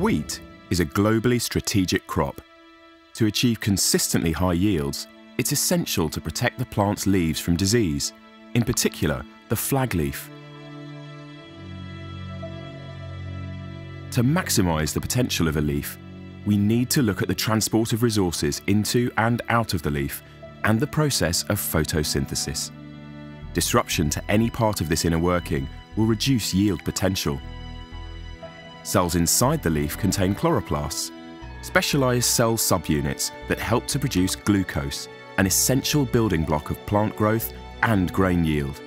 Wheat is a globally strategic crop. To achieve consistently high yields, it's essential to protect the plant's leaves from disease, in particular the flag leaf. To maximise the potential of a leaf, we need to look at the transport of resources into and out of the leaf and the process of photosynthesis. Disruption to any part of this inner working will reduce yield potential. Cells inside the leaf contain chloroplasts, specialised cell subunits that help to produce glucose, an essential building block of plant growth and grain yield.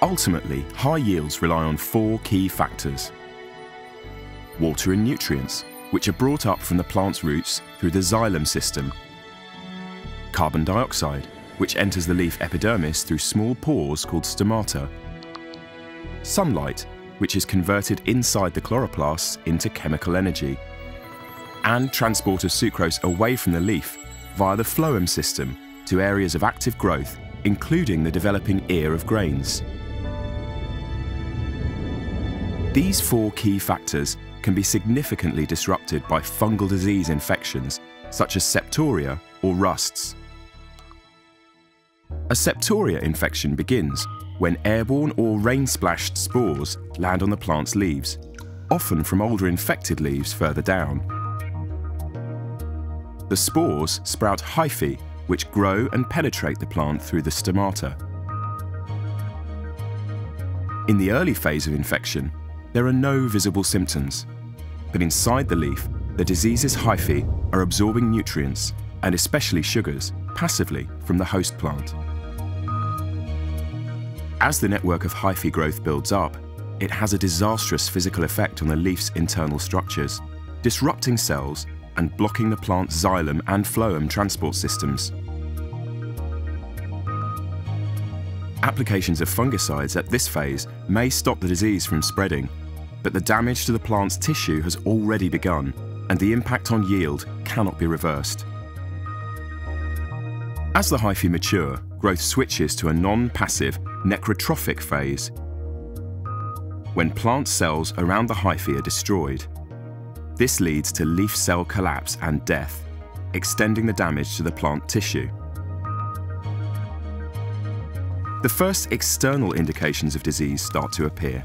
Ultimately, high yields rely on four key factors. Water and nutrients, which are brought up from the plant's roots through the xylem system. Carbon dioxide, which enters the leaf epidermis through small pores called stomata. Sunlight, which is converted inside the chloroplasts into chemical energy. And transport of sucrose away from the leaf via the phloem system to areas of active growth, including the developing ear of grains. These four key factors can be significantly disrupted by fungal disease infections, such as septoria or rusts. A septoria infection begins when airborne or rain-splashed spores land on the plant's leaves, often from older infected leaves further down. The spores sprout hyphae, which grow and penetrate the plant through the stomata. In the early phase of infection, there are no visible symptoms, but inside the leaf, the disease's hyphae are absorbing nutrients, and especially sugars, passively from the host plant. As the network of hyphae growth builds up, it has a disastrous physical effect on the leaf's internal structures, disrupting cells and blocking the plant's xylem and phloem transport systems. Applications of fungicides at this phase may stop the disease from spreading, but the damage to the plant's tissue has already begun, and the impact on yield cannot be reversed. As the hyphae mature, growth switches to a non-passive necrotrophic phase, when plant cells around the hyphae are destroyed. This leads to leaf cell collapse and death, extending the damage to the plant tissue. The first external indications of disease start to appear.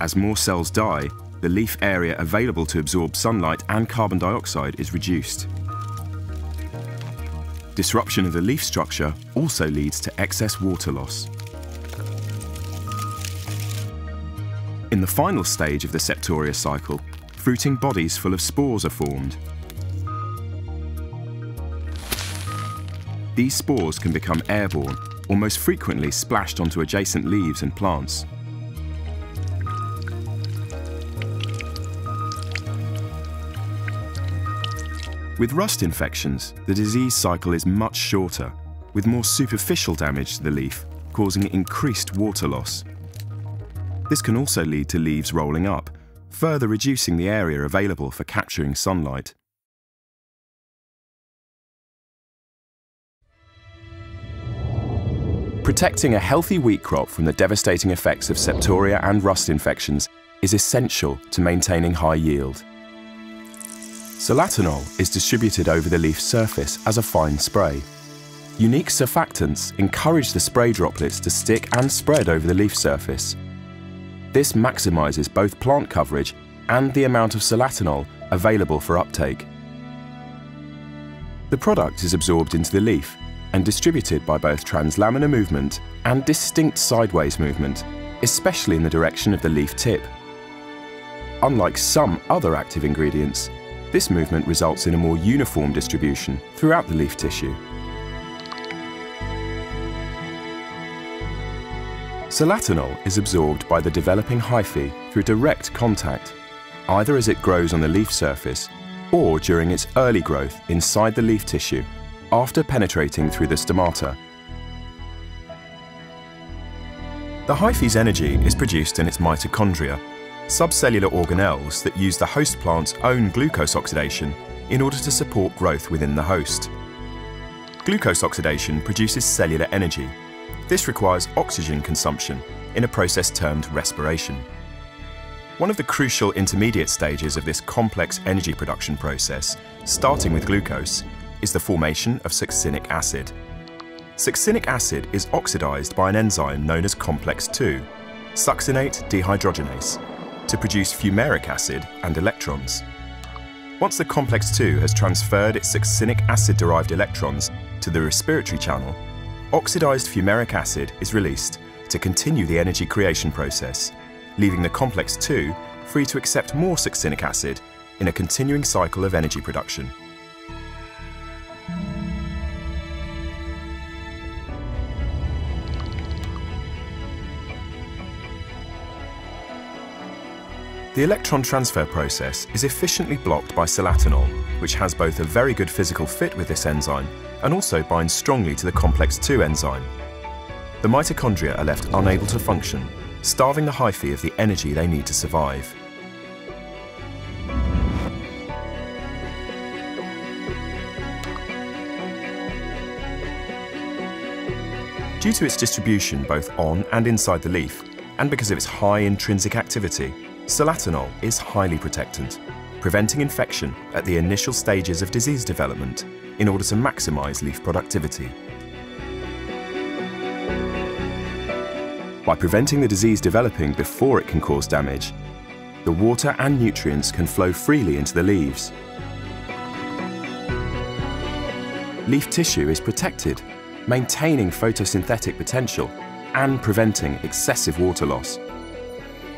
As more cells die, the leaf area available to absorb sunlight and carbon dioxide is reduced. Disruption of the leaf structure also leads to excess water loss. In the final stage of the septoria cycle, fruiting bodies full of spores are formed. These spores can become airborne, or most frequently splashed onto adjacent leaves and plants. With rust infections, the disease cycle is much shorter, with more superficial damage to the leaf, causing increased water loss. This can also lead to leaves rolling up, further reducing the area available for capturing sunlight. Protecting a healthy wheat crop from the devastating effects of septoria and rust infections is essential to maintaining high yield. Solatenol is distributed over the leaf surface as a fine spray. Unique surfactants encourage the spray droplets to stick and spread over the leaf surface. This maximises both plant coverage and the amount of solatenol available for uptake. The product is absorbed into the leaf and distributed by both translaminar movement and distinct sideways movement, especially in the direction of the leaf tip. Unlike some other active ingredients, this movement results in a more uniform distribution throughout the leaf tissue. Solatenol is absorbed by the developing hyphae through direct contact, either as it grows on the leaf surface or during its early growth inside the leaf tissue after penetrating through the stomata. The hyphae's energy is produced in its mitochondria subcellular organelles that use the host plant's own glucose oxidation in order to support growth within the host. Glucose oxidation produces cellular energy. This requires oxygen consumption in a process termed respiration. One of the crucial intermediate stages of this complex energy production process, starting with glucose, is the formation of succinic acid. Succinic acid is oxidized by an enzyme known as complex 2, succinate dehydrogenase, to produce fumaric acid and electrons. Once the complex 2 has transferred its succinic acid-derived electrons to the respiratory channel, oxidized fumaric acid is released to continue the energy creation process, leaving the complex 2 free to accept more succinic acid in a continuing cycle of energy production. The electron transfer process is efficiently blocked by solatenol, which has both a very good physical fit with this enzyme and also binds strongly to the complex 2 enzyme. The mitochondria are left unable to function, starving the hyphae of the energy they need to survive. Due to its distribution both on and inside the leaf, and because of its high intrinsic activity, Solatenol is highly protectant, preventing infection at the initial stages of disease development in order to maximise leaf productivity. By preventing the disease developing before it can cause damage, the water and nutrients can flow freely into the leaves. Leaf tissue is protected, maintaining photosynthetic potential and preventing excessive water loss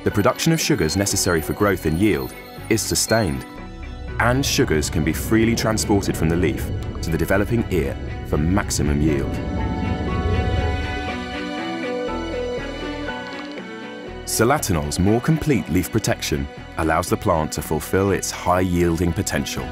the production of sugars necessary for growth and yield is sustained, and sugars can be freely transported from the leaf to the developing ear for maximum yield. Solatenol's more complete leaf protection allows the plant to fulfill its high-yielding potential.